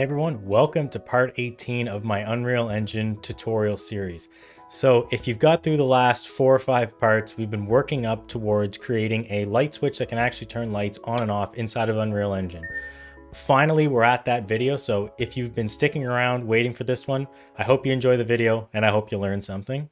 Everyone, welcome to part 18 of my Unreal Engine tutorial series. So if you've got through the last four or five parts, we've been working up towards creating a light switch that can actually turn lights on and off inside of Unreal Engine. Finally, we're at that video, so if you've been sticking around waiting for this one, I hope you enjoy the video and I hope you learn something.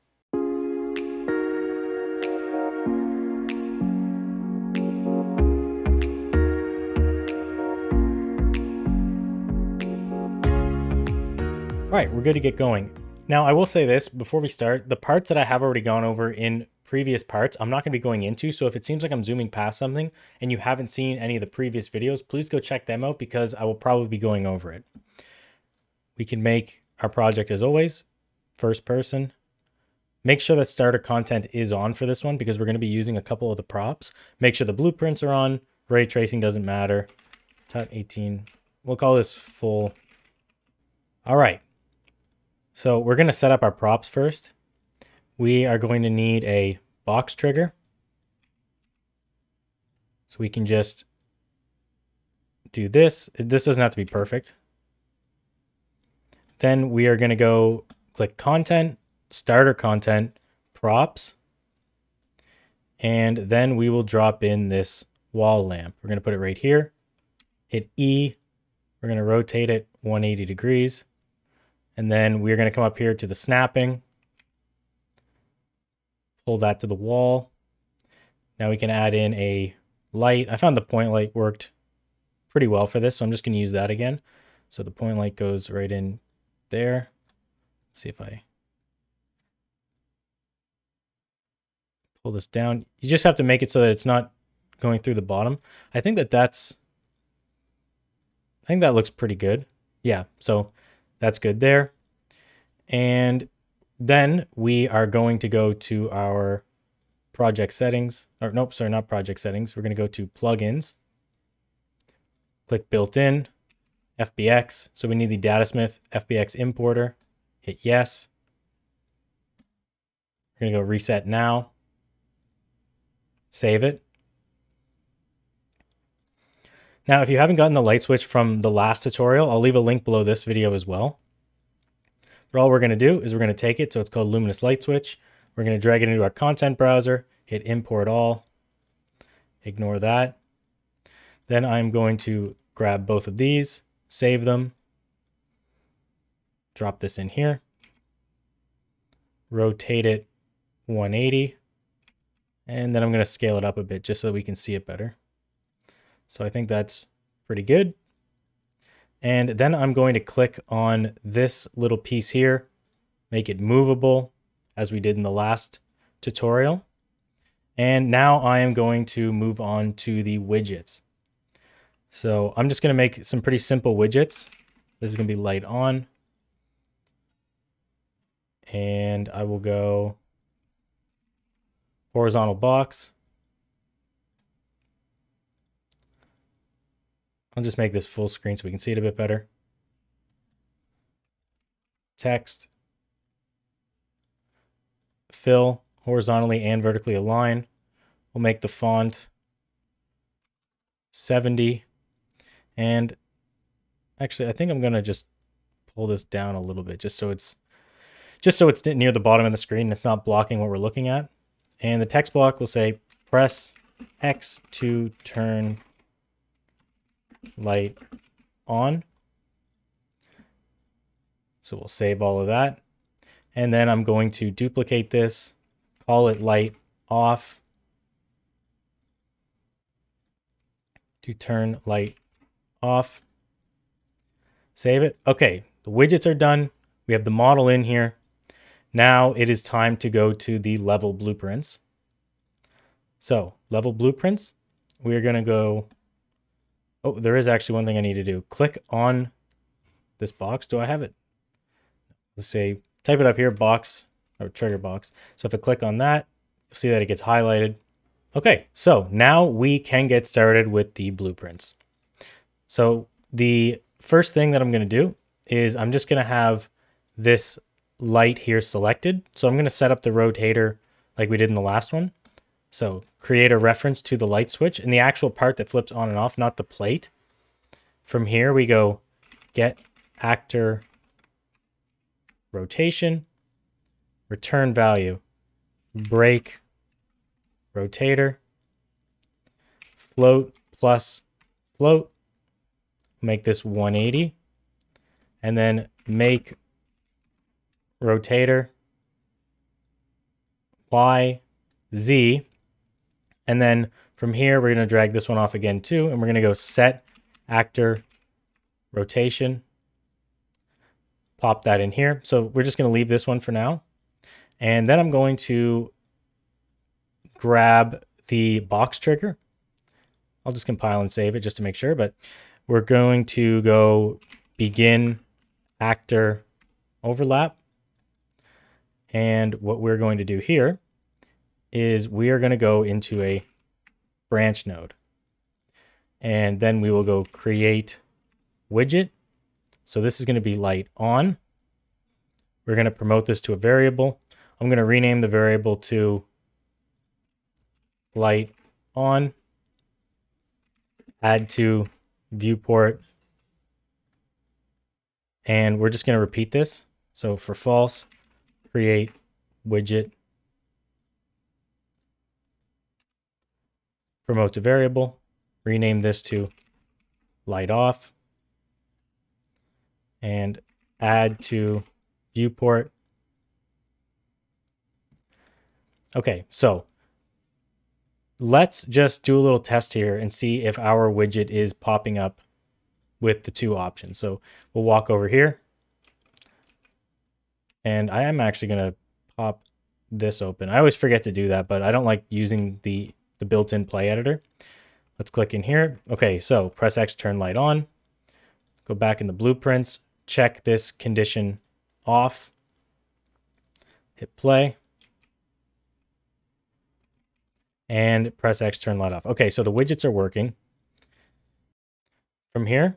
Right, we're good to get going. Now, I will say this before we start, the parts that I have already gone over in previous parts, I'm not going to be going into. So if it seems like I'm zooming past something and you haven't seen any of the previous videos, please go check them out because I will probably be going over it. We can make our project as always, first person. Make sure that starter content is on for this one because we're going to be using a couple of the props. Make sure the blueprints are on. Ray tracing doesn't matter. Tut 18. We'll call this full. All right. So we're going to set up our props first. We are going to need a box trigger. So we can just do this. This doesn't have to be perfect. Then we are going to go click content, starter content, props. And then we will drop in this wall lamp. We're going to put it right here. Hit E. We're going to rotate it 180 degrees. And then we're going to come up here to the snapping. Pull that to the wall. Now we can add in a light. I found the point light worked pretty well for this, so I'm just going to use that again. So the point light goes right in there. Let's see if I pull this down. You just have to make it so that it's not going through the bottom. I think that that's, I think that looks pretty good. Yeah, so that's good there. And then we are going to go to our project settings. Or nope, sorry, not project settings. We're going to go to plugins. Click built-in, FBX. So we need the Datasmith FBX importer. Hit yes. We're going to go reset now. Save it. Now, if you haven't gotten the light switch from the last tutorial, I'll leave a link below this video as well. But all we're going to do is we're going to take it. So it's called Luminous Light Switch. We're going to drag it into our content browser, hit import all, ignore that. Then I'm going to grab both of these, save them, drop this in here, rotate it 180, and then I'm going to scale it up a bit just so we can see it better. So I think that's pretty good. And then I'm going to click on this little piece here, make it movable as we did in the last tutorial. And now I am going to move on to the widgets. So I'm just going to make some pretty simple widgets. This is going to be light on. And I will go horizontal box. I'll just make this full screen so we can see it a bit better. Text. Fill horizontally and vertically align. We'll make the font 70. And actually, I think I'm going to just pull this down a little bit just so it's just so it's near the bottom of the screen and it's not blocking what we're looking at. And the text block will say press X to turn light on. So we'll save all of that. And then I'm going to duplicate this, call it light off to turn light off. Save it. Okay, the widgets are done. We have the model in here. Now it is time to go to the level blueprints. So level blueprints, we're going to go Oh, there is actually one thing I need to do. Click on this box. Do I have it? Let's say, type it up here, box, or trigger box. So if I click on that, you'll see that it gets highlighted. Okay, so now we can get started with the blueprints. So the first thing that I'm going to do is I'm just going to have this light here selected. So I'm going to set up the rotator like we did in the last one. So create a reference to the light switch and the actual part that flips on and off, not the plate. From here, we go get actor rotation, return value, break rotator, float plus float, make this 180, and then make rotator y, z, and then from here, we're going to drag this one off again too, and we're going to go set actor rotation, pop that in here. So we're just going to leave this one for now. And then I'm going to grab the box trigger. I'll just compile and save it just to make sure, but we're going to go begin actor overlap. And what we're going to do here is we are going to go into a branch node. And then we will go create widget. So this is going to be light on. We're going to promote this to a variable. I'm going to rename the variable to light on. Add to viewport. And we're just going to repeat this. So for false, create widget promote to variable, rename this to light off, and add to viewport. Okay, so let's just do a little test here and see if our widget is popping up with the two options. So we'll walk over here. And I am actually going to pop this open. I always forget to do that, but I don't like using the the built-in play editor. Let's click in here. Okay, so press X, turn light on. Go back in the blueprints, check this condition off. Hit play. And press X, turn light off. Okay, so the widgets are working. From here,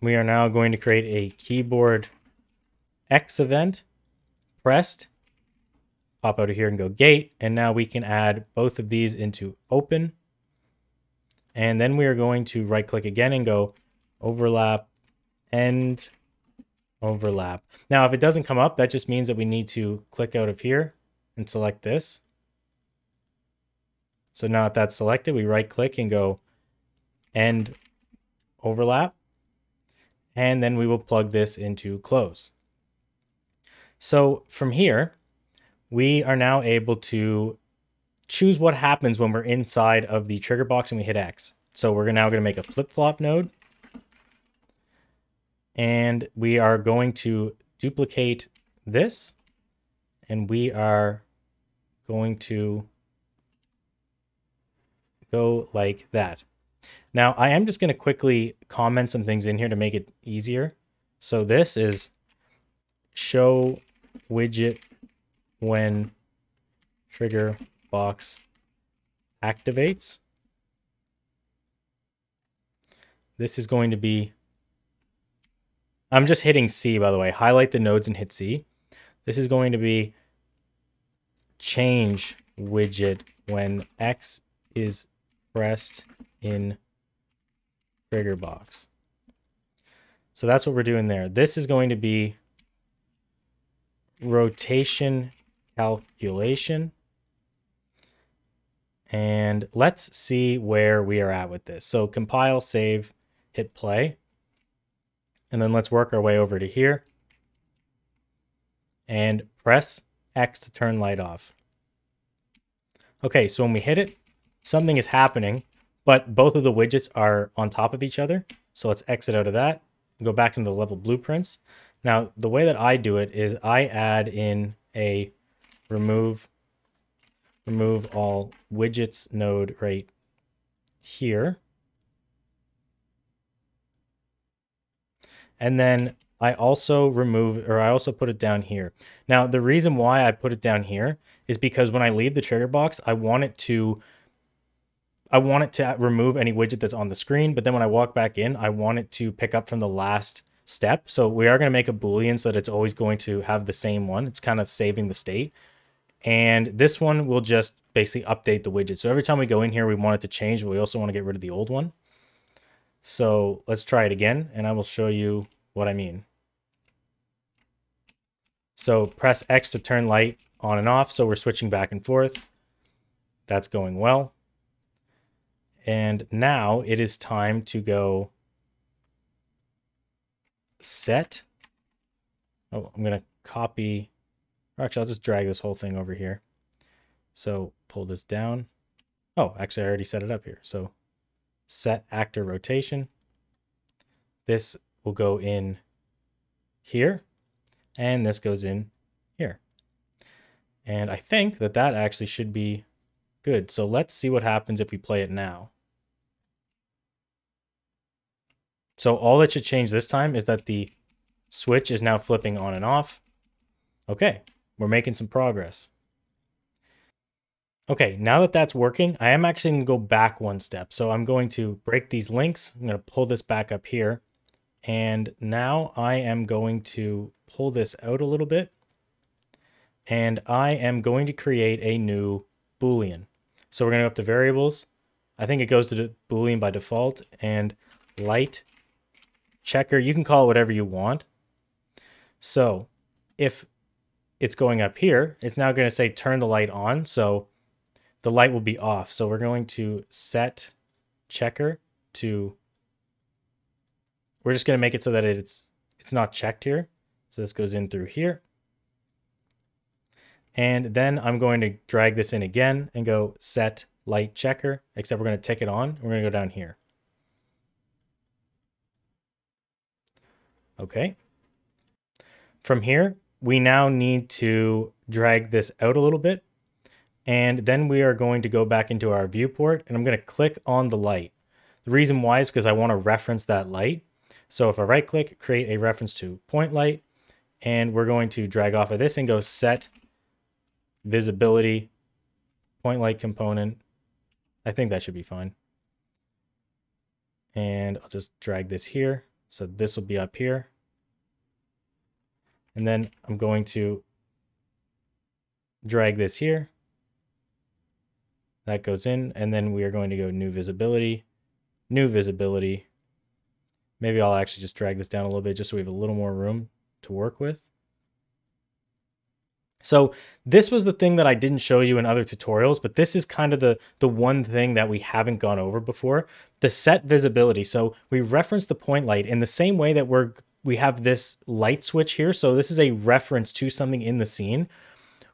we are now going to create a keyboard X event pressed pop out of here and go gate. And now we can add both of these into open. And then we are going to right click again and go overlap end overlap. Now, if it doesn't come up, that just means that we need to click out of here and select this. So now that that's selected, we right click and go end overlap. And then we will plug this into close. So from here, we are now able to choose what happens when we're inside of the trigger box and we hit X. So we're now going to make a flip-flop node. And we are going to duplicate this. And we are going to go like that. Now, I am just going to quickly comment some things in here to make it easier. So this is show widget when trigger box activates. This is going to be, I'm just hitting C by the way, highlight the nodes and hit C. This is going to be change widget when X is pressed in trigger box. So that's what we're doing there. This is going to be rotation calculation. And let's see where we are at with this. So compile, save, hit play. And then let's work our way over to here. And press X to turn light off. Okay, so when we hit it, something is happening, but both of the widgets are on top of each other. So let's exit out of that and go back into the level blueprints. Now, the way that I do it is I add in a remove remove all widgets node right here. And then I also remove, or I also put it down here. Now, the reason why I put it down here is because when I leave the trigger box, I want it to, I want it to remove any widget that's on the screen. But then when I walk back in, I want it to pick up from the last step. So we are going to make a Boolean so that it's always going to have the same one. It's kind of saving the state. And this one will just basically update the widget. So every time we go in here, we want it to change, but we also want to get rid of the old one. So let's try it again, and I will show you what I mean. So press X to turn light on and off. So we're switching back and forth. That's going well. And now it is time to go set. Oh, I'm going to copy. Actually, I'll just drag this whole thing over here. So pull this down. Oh, actually, I already set it up here. So set actor rotation. This will go in here, and this goes in here. And I think that that actually should be good. So let's see what happens if we play it now. So all that should change this time is that the switch is now flipping on and off. Okay, we're making some progress. Okay, now that that's working, I am actually going to go back one step. So I'm going to break these links. I'm going to pull this back up here. And now I am going to pull this out a little bit. And I am going to create a new Boolean. So we're going to go up to variables. I think it goes to Boolean by default. And light checker, you can call it whatever you want. So if it's going up here, it's now going to say turn the light on. So the light will be off. So we're going to set checker to, we're just going to make it so that it's, it's not checked here. So this goes in through here. And then I'm going to drag this in again and go set light checker, except we're going to tick it on. We're going to go down here. Okay. From here, we now need to drag this out a little bit and then we are going to go back into our viewport and I'm going to click on the light. The reason why is because I want to reference that light. So if I right click, create a reference to point light, and we're going to drag off of this and go set visibility point light component. I think that should be fine. And I'll just drag this here. So this will be up here. And then I'm going to drag this here that goes in, and then we are going to go new visibility, new visibility. Maybe I'll actually just drag this down a little bit just so we have a little more room to work with. So this was the thing that I didn't show you in other tutorials, but this is kind of the, the one thing that we haven't gone over before, the set visibility. So we reference the point light in the same way that we're we have this light switch here. So this is a reference to something in the scene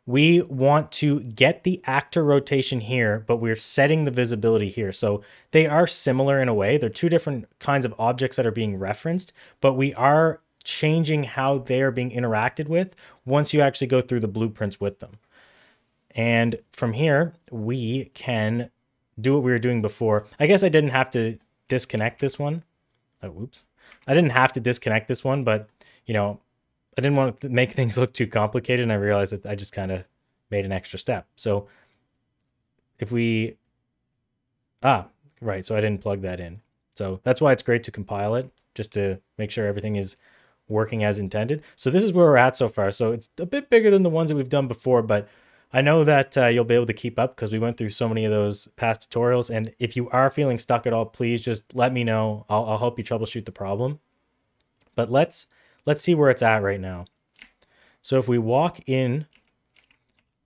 we want to get the actor rotation here, but we're setting the visibility here. So they are similar in a way. They're two different kinds of objects that are being referenced, but we are changing how they are being interacted with once you actually go through the blueprints with them. And from here, we can do what we were doing before. I guess I didn't have to disconnect this one. Oh, whoops. I didn't have to disconnect this one, but you know, I didn't want to make things look too complicated, and I realized that I just kind of made an extra step. So if we, ah, right, so I didn't plug that in. So that's why it's great to compile it, just to make sure everything is working as intended. So this is where we're at so far. So it's a bit bigger than the ones that we've done before, but I know that uh, you'll be able to keep up because we went through so many of those past tutorials. And if you are feeling stuck at all, please just let me know. I'll, I'll help you troubleshoot the problem. But let's let's see where it's at right now. So if we walk in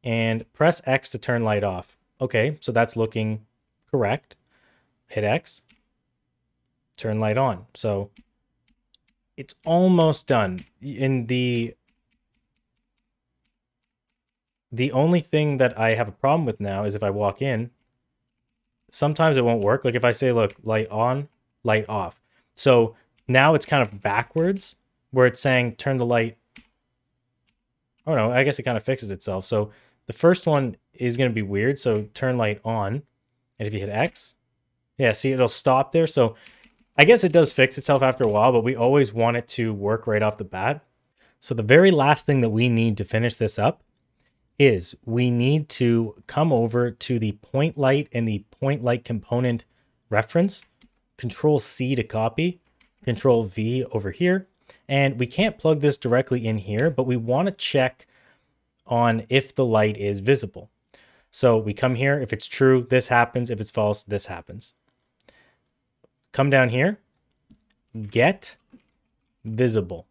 and press X to turn light off. Okay, so that's looking correct. Hit X, turn light on. So it's almost done. In the the only thing that I have a problem with now is if I walk in, sometimes it won't work. Like if I say, look, light on, light off. So now it's kind of backwards where it's saying turn the light. Oh no, I guess it kind of fixes itself. So the first one is going to be weird. So turn light on. And if you hit X, yeah, see, it'll stop there. So I guess it does fix itself after a while, but we always want it to work right off the bat. So the very last thing that we need to finish this up is we need to come over to the point light and the point light component reference, control C to copy, control V over here, and we can't plug this directly in here, but we want to check on if the light is visible. So we come here, if it's true, this happens. If it's false, this happens. Come down here, get visible.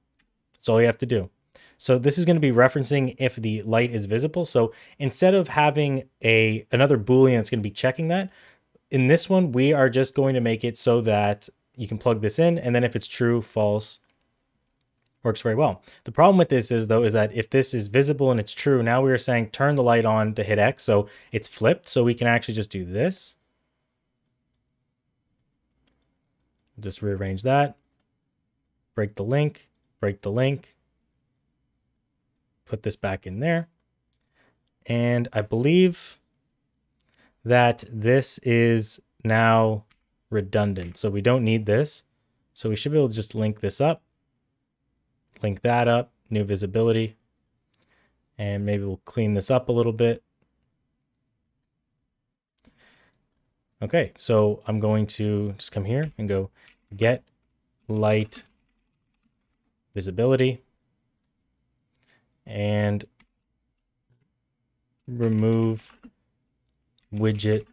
That's all you have to do. So this is going to be referencing if the light is visible. So instead of having a another Boolean that's going to be checking that, in this one, we are just going to make it so that you can plug this in. And then if it's true, false, works very well. The problem with this is though, is that if this is visible and it's true, now we are saying turn the light on to hit X. So it's flipped. So we can actually just do this. Just rearrange that, break the link, break the link, put this back in there. And I believe that this is now redundant. So we don't need this. So we should be able to just link this up, link that up, new visibility, and maybe we'll clean this up a little bit. Okay, so I'm going to just come here and go get light visibility and remove widget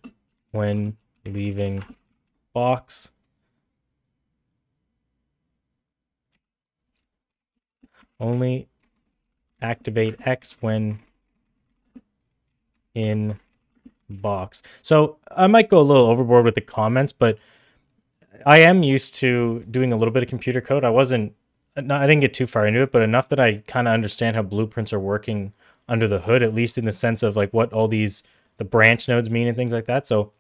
when leaving box. Only activate X when in box. So I might go a little overboard with the comments, but I am used to doing a little bit of computer code. I wasn't, I didn't get too far into it, but enough that I kind of understand how blueprints are working under the hood, at least in the sense of like what all these the branch nodes mean and things like that. So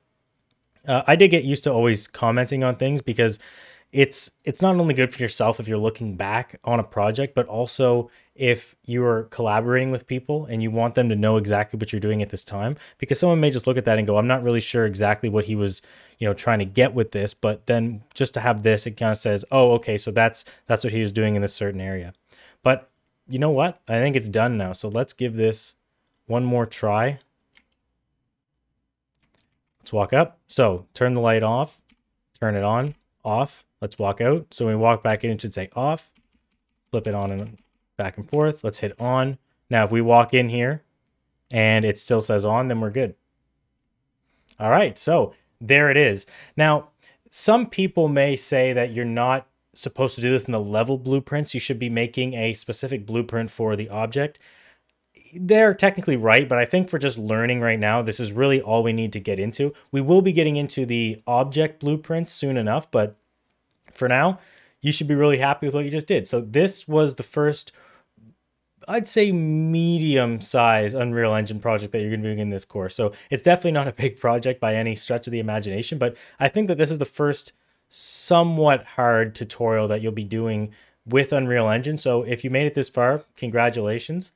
uh, I did get used to always commenting on things because it's it's not only good for yourself if you're looking back on a project, but also if you're collaborating with people and you want them to know exactly what you're doing at this time. Because someone may just look at that and go, "I'm not really sure exactly what he was, you know, trying to get with this." But then just to have this, it kind of says, "Oh, okay, so that's that's what he was doing in this certain area." But you know what? I think it's done now. So let's give this one more try. Let's walk up. So turn the light off, turn it on, off. Let's walk out. So when we walk back in, it should say off. Flip it on and back and forth. Let's hit on. Now, if we walk in here and it still says on, then we're good. All right, so there it is. Now, some people may say that you're not supposed to do this in the level blueprints. You should be making a specific blueprint for the object they're technically right, but I think for just learning right now, this is really all we need to get into. We will be getting into the object blueprints soon enough, but for now, you should be really happy with what you just did. So this was the first, I'd say medium size Unreal Engine project that you're going to be doing in this course. So it's definitely not a big project by any stretch of the imagination, but I think that this is the first somewhat hard tutorial that you'll be doing with Unreal Engine. So if you made it this far, congratulations.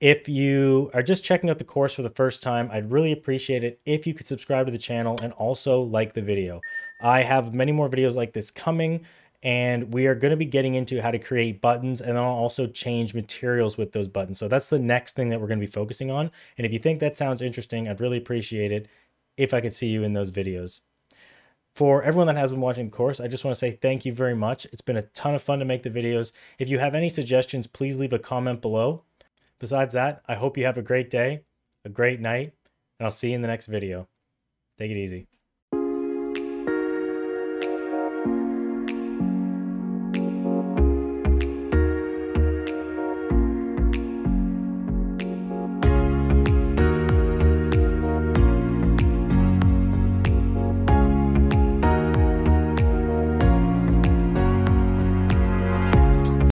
If you are just checking out the course for the first time, I'd really appreciate it if you could subscribe to the channel and also like the video. I have many more videos like this coming and we are going to be getting into how to create buttons and then I'll also change materials with those buttons. So that's the next thing that we're going to be focusing on. And if you think that sounds interesting, I'd really appreciate it if I could see you in those videos. For everyone that has been watching the course, I just want to say thank you very much. It's been a ton of fun to make the videos. If you have any suggestions, please leave a comment below. Besides that, I hope you have a great day, a great night, and I'll see you in the next video. Take it easy.